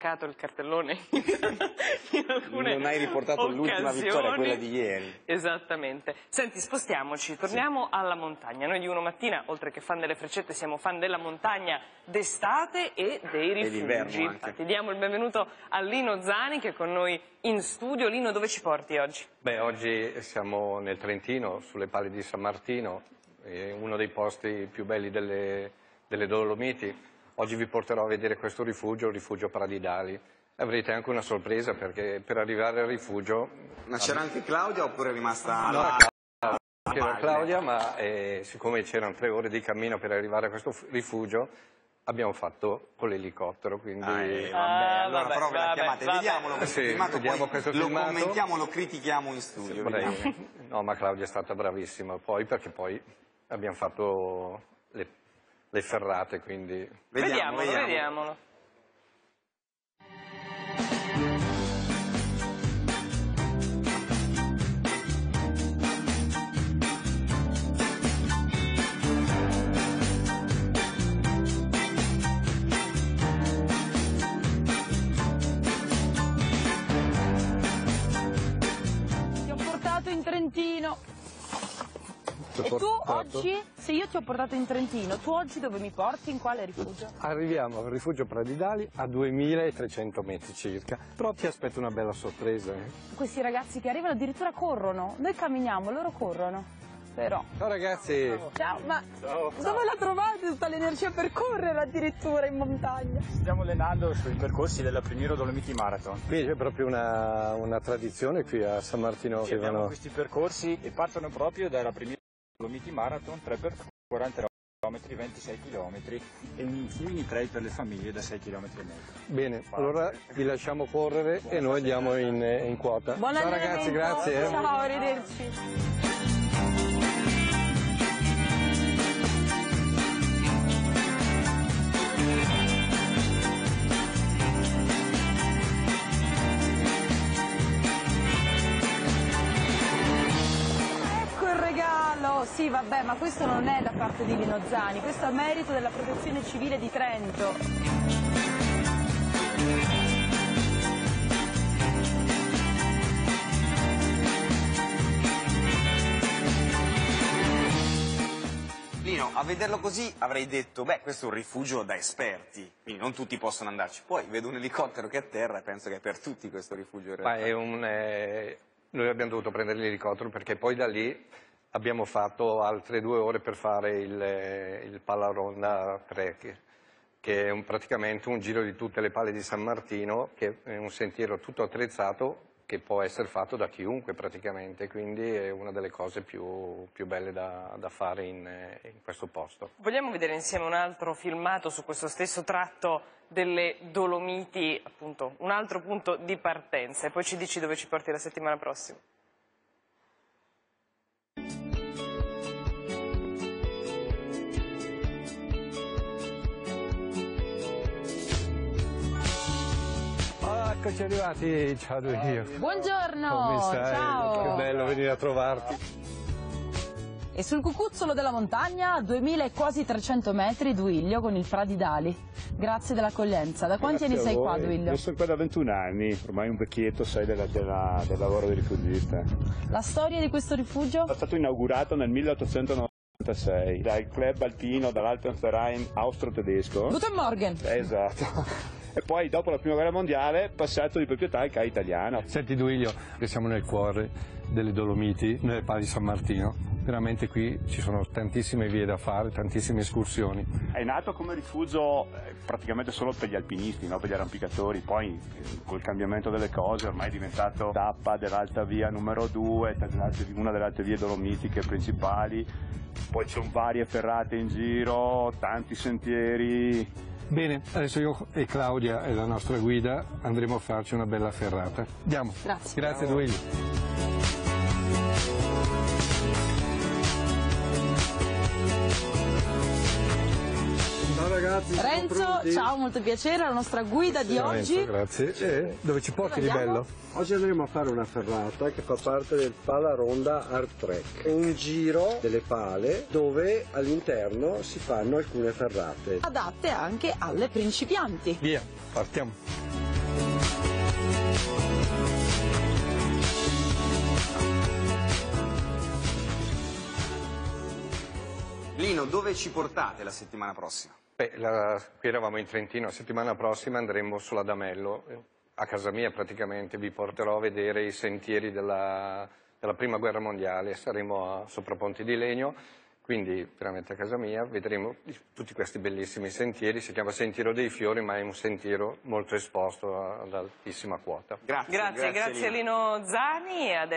marcato il cartellone in alcune Non hai riportato l'ultima occasioni. vittoria, quella di ieri. Esattamente. Senti, spostiamoci, torniamo alla montagna. Noi di Uno Mattina, oltre che fan delle freccette, siamo fan della montagna d'estate e dei rifugi. Infatti diamo il benvenuto a Lino Zani che è con noi in studio. Lino, dove ci porti oggi? Beh, oggi siamo nel Trentino, sulle palle di San Martino, uno dei posti più belli delle, delle Dolomiti. Oggi vi porterò a vedere questo rifugio, il rifugio Paradidali. Avrete anche una sorpresa perché per arrivare al rifugio Ma c'era anche Claudia oppure è rimasta... Allora, c'era valle. Claudia, ma eh, siccome c'erano tre ore di cammino per arrivare a questo rifugio, abbiamo fatto con l'elicottero, quindi... Ah, eh, vabbè, Ah, allora vabbè, però ve la vabbè, chiamate, vabbè. vediamolo questo Sì, filmato, vediamo questo lo filmato. commentiamo, lo critichiamo in studio. Vediamo. No, ma Claudia è stata bravissima poi perché poi abbiamo fatto le, le ferrate, quindi... Vediamo, vediamolo, vediamo. vediamolo. E tu oggi, se io ti ho portato in Trentino, tu oggi dove mi porti? In quale rifugio? Arriviamo al rifugio Pradidali a 2300 metri circa, però ti aspetto una bella sorpresa. eh. Questi ragazzi che arrivano addirittura corrono. Noi camminiamo, loro corrono. Però. Ciao ragazzi! Ciao, ma dove la trovate tutta l'energia per correre addirittura in montagna? Stiamo allenando sui percorsi della Primiero Dolomiti Marathon. Qui c'è proprio una, una tradizione qui a San Martino Sì, che abbiamo vanno... questi percorsi che partono proprio dalla Primiero Dolomiti Marathon, 3 per 40 km, 26 km e un infine trail per le famiglie da 6 km e mezzo. Bene, allora vi lasciamo correre e noi andiamo in, in quota. Buon Ciao ragazzi, grazie. eh. Ciao, arrivederci. Sì, vabbè, ma questo non è da parte di Lino Zani, questo è a merito della Protezione Civile di Trento. Lino, a vederlo così avrei detto, beh, questo è un rifugio da esperti, quindi non tutti possono andarci. Poi vedo un elicottero che atterra e penso che è per tutti questo rifugio Ma è un, eh, noi abbiamo dovuto prendere l'elicottero perché poi da lì abbiamo fatto altre due ore per fare il, eh, il Palaronda Trek, che è un- praticamente un giro di tutte le palle di San Martino, che è un sentiero tutto attrezzato che può essere fatto da chiunque praticamente, quindi è una delle cose più, più belle da, da fare in, eh, in questo posto. Vogliamo vedere insieme un altro filmato su questo stesso tratto delle Dolomiti, appunto, un altro punto di partenza e poi ci dici dove ci porti la settimana prossima. Eccoci arrivati, ciao Duilio. Buongiorno, Come stai? ciao. Che bello venire a trovarti. E sul cucuzzolo della montagna, a 2000 e quasi 300 metri, Duiglio con il Fra di Dali. Grazie dell'accoglienza. Da quanti anni Grazie a sei qua, voi. Duiglio? Io sono qua da 21 anni, ormai un vecchietto, sai, della- della- del lavoro di rifugista. La storia di questo rifugio? È stato inaugurato nel 1896 dal club alpino dall'Alpenverein austro-tedesco. Guten Morgen. Esatto. E poi dopo la prima guerra mondiale è passato di proprietà al CAI italiano. Senti Duilio, che siamo nel cuore delle Dolomiti, nelle Pali di San Martino. Veramente qui ci sono tantissime vie da fare, tantissime escursioni. È nato come rifugio eh, praticamente solo per gli alpinisti, no? per gli arrampicatori, poi eh, col cambiamento delle cose ormai è diventato tappa dell'alta via numero 2, una delle altre vie dolomitiche principali, poi ci sono varie ferrate in giro, tanti sentieri. Bene, adesso io e Claudia e la nostra guida andremo a farci una bella ferrata. Andiamo. Grazie. Grazie Duilio. Ciao ragazzi. Renzo, ciao, molto piacere, la nostra guida di oggi. Grazie. E dove ci porti di bello? Oggi andremo a fare una ferrata che fa parte del Pala Ronda Art Trek. È un giro delle pale dove all'interno si fanno alcune ferrate. Adatte anche alle principianti. Via, partiamo. Lino, dove ci portate la settimana prossima? Beh, la- qui eravamo in Trentino, la settimana prossima andremo sull'Adamello, eh, a casa mia praticamente, vi porterò a vedere i sentieri della, della Prima Guerra Mondiale, saremo a Sopraponti di Legno, quindi veramente a casa mia vedremo tutti questi bellissimi sentieri, si chiama Sentiero dei Fiori ma è un sentiero molto esposto ad altissima quota. Grazie, Grazie, grazie, Lino. Lino Zani. E adesso